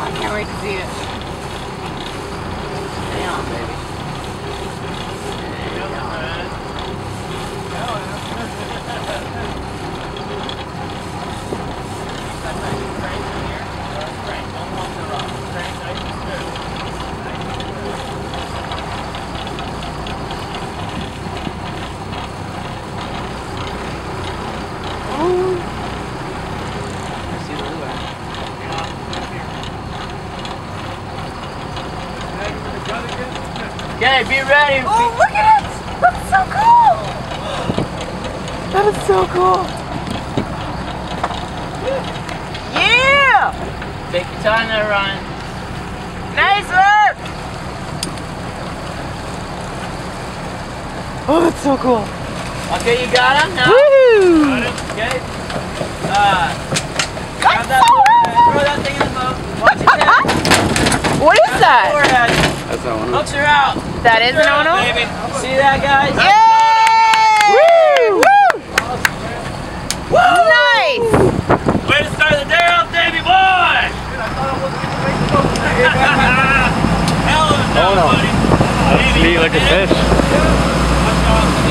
I can't wait to see it. Okay, be ready. Oh, look at it! That's so cool! That is so cool. Yeah! Take your time there, Ryan. Nice work! Oh, that's so cool. Okay, you got him now. Woo! Okay. Uh, grab That's that so forehead. awesome! Throw that thing in the boat. Watch your head. What is Grab that? Forehead. That's not one. Hooks are out. That is Hooks an Ono? baby. See that, guys? Yay! Woo! Woo! Nice! Way to start the day off, Davey boy! Hell of a job, Oh, no. buddy. That's neat like a fish. Watch out.